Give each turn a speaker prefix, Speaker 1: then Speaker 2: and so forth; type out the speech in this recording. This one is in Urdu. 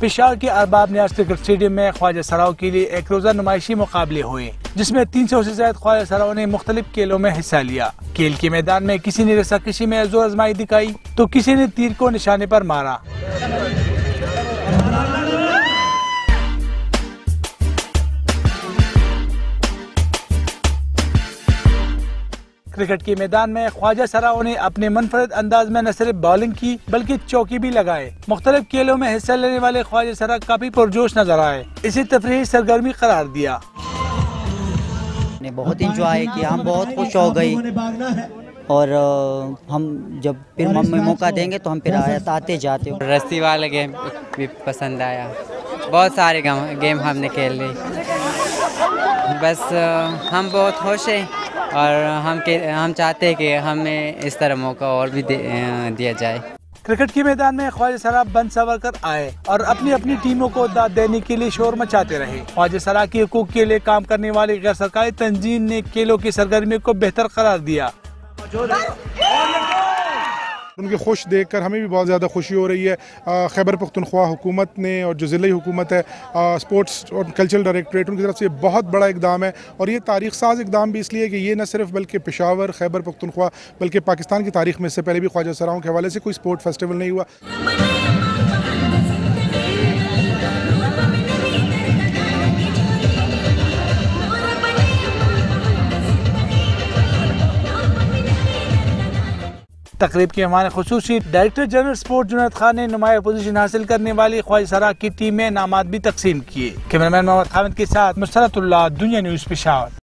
Speaker 1: پشاور کے ارباب نیاز کرکٹ اسٹیڈیم میں خواجہ سراؤ کے لیے ایک روزہ نمائشی مقابلے ہوئے، جس میں تین سو سے زائد خواجہ سراؤ نے مختلف کھیلوں میں حصہ لیا۔ کھیل کے میدان میں کسی نے رسا کسی میں زور ازمائی دکھائی، تو کسی نے تیر کو نشانے پر مارا۔ کرکٹ کے میدان میں خواجہ سراؤ نے اپنے منفرد انداز میں نہ صرف بالنگ کی بلکہ چوکی بھی لگائے۔ مختلف کھیلوں میں حصہ لینے والے خواجہ سرا کافی پرجوش نظر آئے۔ اسے تفریحی سرگرمی قرار دیا۔
Speaker 2: نے بہت انجوائے کیا ہم بہت خوش ہو گئی اور ہم جب پھر ہمیں موقع دیں گے تو ہم پھر آتے جاتے ہوں۔
Speaker 3: رسی والا گیم بھی پسند آیا۔ بہت سارے گیم ہم نے کھیل لی بس ہم بہت خوش ہیں۔ اور ہم ہم چاہتے ہیں کہ ہمیں اس طرح موقع اور بھی دیا جائے۔
Speaker 1: کرکٹ کے میدان میں خواجہ سرا بند سور کر آئے اور اپنی اپنی ٹیموں کو داد دینے کے لیے شور مچاتے رہے۔ خواجہ سرا کی حقوق کے لیے کام کرنے والی غیر سرکاری تنظیم نے کھیلوں کی سرگرمی کو بہتر قرار دیا۔
Speaker 4: ان کے خوش دیکھ کر ہمیں بھی بہت زیادہ خوشی ہو رہی ہے۔ خیبر پختونخوا حکومت نے اور جو ضلعی حکومت ہے اسپورٹس اور کلچرل ڈائریکٹریٹ ان کی طرف سے بہت بڑا اقدام ہے۔ اور یہ تاریخ ساز اقدام بھی اس لیے کہ یہ نہ صرف بلکہ پشاور، خیبر پختونخوا، بلکہ پاکستان کی تاریخ میں اس سے پہلے بھی خواجہ سراؤں کے حوالے سے کوئی اسپورٹ فیسٹیول نہیں ہوا۔
Speaker 1: تقریب کے ہمارے خصوصی، director general support Junaid Khan نے نمایاں پوزیشن حاصل کرنے والی خواہش سرا کی ٹیم میں نامات بھی تقسیم کیے۔ کیمرہ مین محمد خامد کے ساتھ مسرت اللہ، دنیا نیوز پشاور۔